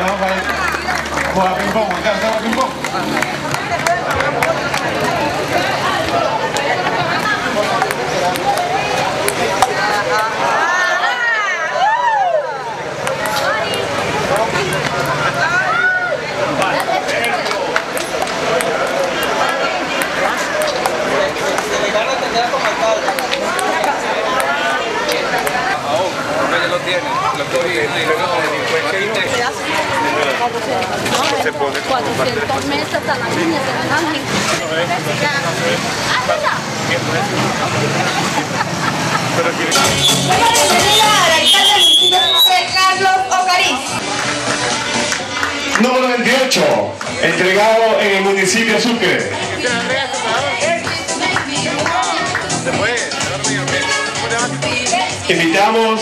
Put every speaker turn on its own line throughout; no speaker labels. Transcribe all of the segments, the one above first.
vamos para ahí. Juega ping-pong,
lo tiene, lo estoy delincuencia
Se pone 400 metros hasta la línea de la Ángel. Ya.
al alcalde del municipio de José Carlos Ocariz.
Número 28, entregado en el municipio Sucre. Invitamos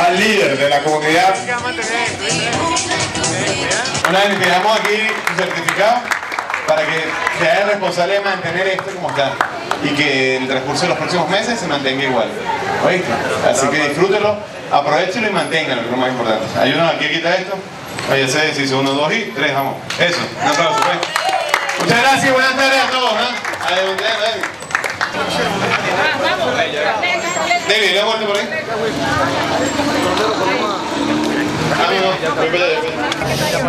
al líder de la comunidad.
Una vez que damos aquí un certificado para que sea el responsable de mantener esto como está y que el transcurso de los próximos meses se mantenga igual. ¿Oíste? Así que disfrútenlo, aprovechenlo y manténganlo, que es lo más importante. Ayúdanos aquí a quitar esto. Vaya se dice uno, dos y tres, vamos. Eso, un aplauso. Muchas gracias y buenas tardes a todos. ¿eh? Adelante, David. David, ¿le vuelta por ahí?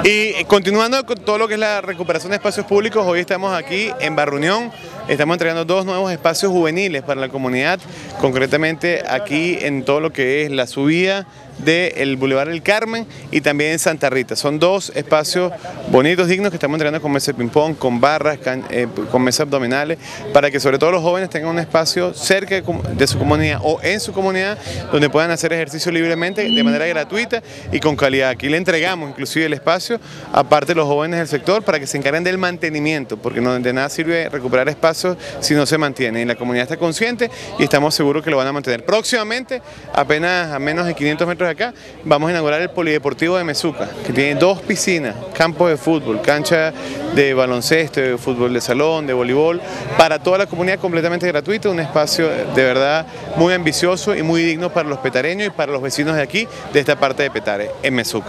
Y continuando con todo lo que es la recuperación de espacios públicos, hoy estamos aquí en Barrunión, estamos entregando dos nuevos espacios juveniles para la comunidad, concretamente aquí en todo lo que es la subida del Boulevard El Carmen y también en Santa Rita. Son dos espacios bonitos, dignos que estamos entregando con mesas de ping-pong, con barras, eh, con mesas abdominales, para que sobre todo los jóvenes tengan un espacio cerca de, de su comunidad o en su comunidad donde puedan hacer ejercicio libremente de manera gratuita y con calidad. Aquí le entregamos inclusive el espacio, aparte los jóvenes del sector, para que se encarguen del mantenimiento, porque no, de nada sirve recuperar espacios si no se mantiene. Y la comunidad está consciente y estamos seguros que lo van a mantener. Próximamente, apenas a menos de 500 metros de acá, vamos a inaugurar el Polideportivo de Mezuca, que tiene dos piscinas, campos de fútbol, cancha de baloncesto, de fútbol de salón, de voleibol, para toda la comunidad completamente gratuito, un espacio de verdad muy ambicioso y muy digno para los petareños y para los vecinos de aquí, de esta parte de Petare, en Mezuca.